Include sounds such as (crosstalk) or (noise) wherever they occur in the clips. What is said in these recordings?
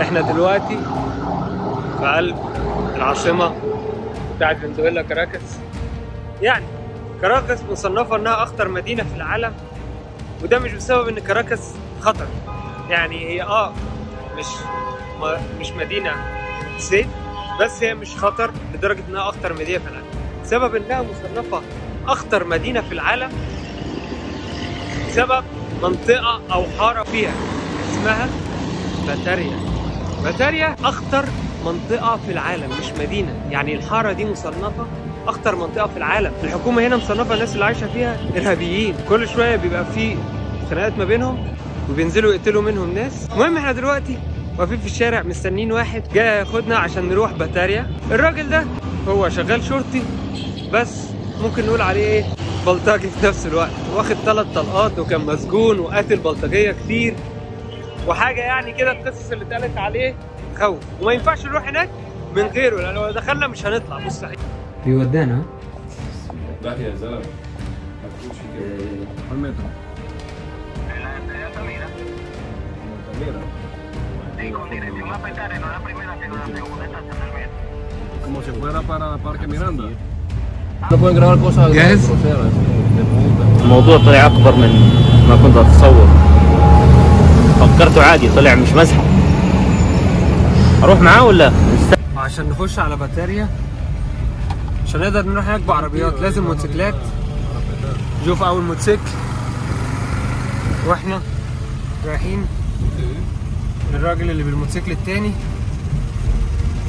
إحنا دلوقتي في قلب العاصمة بتاعت فنزويلا كاراكاس يعني كاراكاس مصنفة إنها أخطر مدينة في العالم وده مش بسبب إن كاراكاس خطر. يعني هي آه مش مش مدينة سيف بس هي مش خطر لدرجة إنها أخطر مدينة في العالم. سبب إنها مصنفة أخطر مدينة في العالم بسبب منطقة أو حارة فيها اسمها باتاريا. باتاريا أخطر منطقة في العالم مش مدينة. يعني الحارة دي مصنفة أخطر منطقة في العالم. الحكومة هنا مصنفة الناس اللي عايشة فيها إرهابيين. كل شوية بيبقى في خناقات ما بينهم وبينزلوا يقتلوا منهم ناس. المهم إحنا دلوقتي واقفين في الشارع مستنيين واحد جاي ياخدنا عشان نروح باتاريا. الراجل ده هو شغال شرطي بس ممكن نقول عليه إيه بلطجي في نفس الوقت. واخد ثلاث طلقات وكان مسجون وقاتل بلطجية كتير. وحاجة يعني كده القصص اللي اتقالت عليه خوف. وما ينفعش نروح هناك من غيره لأن لو دخلنا مش هنطلع. مستحيل بيودانا ده يا زلمة. ما تقولش كده. metro. Como si fuera para Parque Miranda. No pueden grabar cosas جاهز؟ الموضوع طلع أكبر من ما كنت أتصور. فكرته عادي طلع مش مزحه أروح معاه ولا؟ عشان نخش على باتاريا عشان نقدر نروح هناك بعربيات لازم موتوسيكلات. نشوف أول موتوسيكل. وإحنا رايحين. للراجل اللي بالموتوسيكل التاني.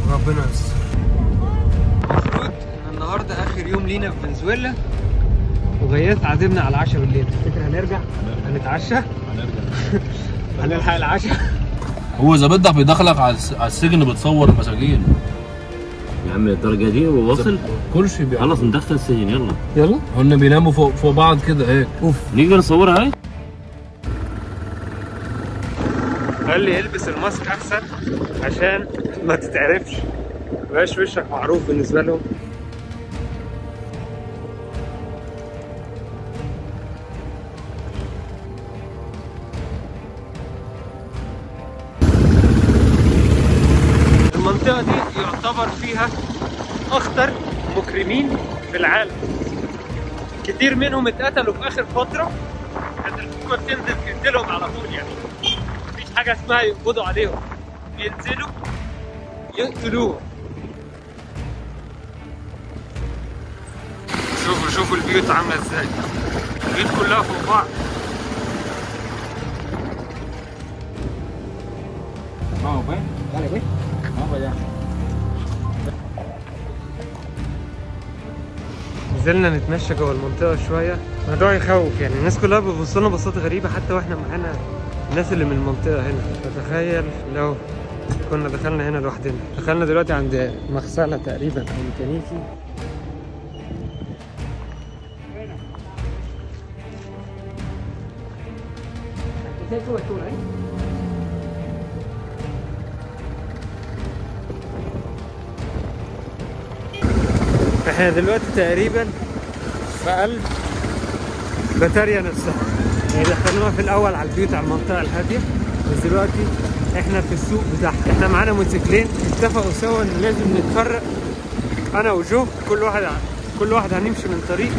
وربنا يستر. المفروض النهارده آخر يوم لينا في فنزويلا وغيث عازمنا على العشاء بالليل. تفتكر هنرجع؟ هنتعشى؟ (laughs) هنلحق العشاء. هو إذا بدك بيدخلك على الس- على السجن بتصور المساجين. يا عم الدرجة دي ووصل كل شيء بيعمل خلص ندخل السجن يلا. يلا. هن بيناموا فوق فوق بعض كده هيك. أوف. نقدر نصورها هاي؟ قال لي البس الماسك أحسن عشان ما تتعرفش. مبقاش وشك معروف بالنسبة لهم؟ يعتبر فيها أخطر مجرمين في العالم. كتير منهم اتقتلوا في آخر فترة. كانت الحكومة بتنزل تقتلهم على طول يعني. مفيش حاجة اسمها يقبضوا عليهم. بينزلوا يقتلوهم. شوفوا شوفوا البيوت عاملة إزاي. البيوت كلها فوق بعض. نزلنا نتمشى جوه المنطقة شوية. الموضوع يخوف يعني. الناس كلها بتبص لنا بصات غريبة حتى وإحنا معانا الناس اللي من المنطقة هنا. فتخيل لو كنا دخلنا هنا لوحدنا. دخلنا دلوقتي عند مغسلة تقريبا أو ميكانيكي. إحنا دلوقتي تقريبا في قلب باتاريا نفسها. يعني دخلوها في الأول على البيوت على المنطقة الهادية. بس دلوقتي إحنا في السوق بتاعها. إحنا معانا موتوسيكلين. اتفقوا سوا إن لازم نتفرق أنا وجو. كل واحد ع- كل واحد هنمشي من طريق.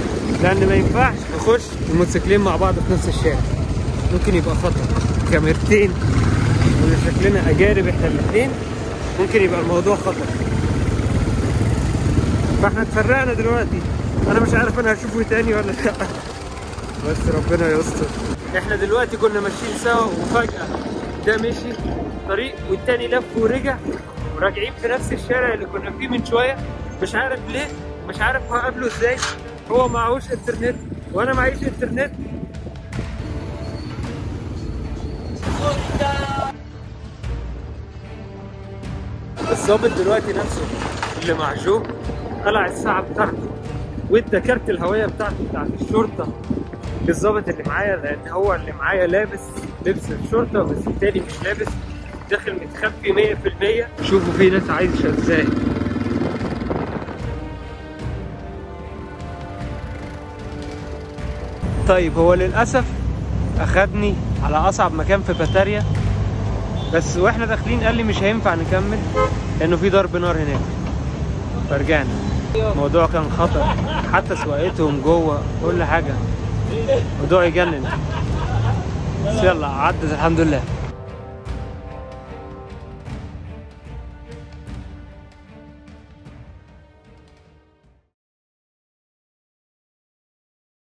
لأن ما ينفعش نخش الموتوسيكلين مع بعض في نفس الشارع. ممكن يبقى خطر. كاميرتين. وشكلنا أجانب إحنا الاثنين ممكن يبقى الموضوع خطر. فاحنا اتفرقنا دلوقتي. أنا مش عارف أنا هشوفه تاني ولا لأ. بس ربنا يستر. إحنا دلوقتي كنا ماشيين سوا وفجأة ده مشي طريق والتاني لف ورجع وراجعين في نفس الشارع اللي كنا فيه من شوية. مش عارف ليه مش عارف هقابله إزاي. هو معهوش إنترنت وأنا معيش إنترنت. الظابط دلوقتي نفسه اللي مع جو قلع الساعة بتاعته وادى كارت الهوية بتاعته بتاعت الشرطة للظابط اللي معايا لأن هو اللي معايا لابس لبس الشرطة بس التاني مش لابس داخل متخفي 100% شوفوا في ناس عايشة إزاي. طيب هو للأسف أخدني على أصعب مكان في باتاريا بس وإحنا داخلين قال لي مش هينفع نكمل لأنه في ضرب نار هناك. فرجعنا. الموضوع كان خطر. حتى سواقتهم جوه كل حاجة. موضوع يجنن. بس يلا عدت الحمد لله.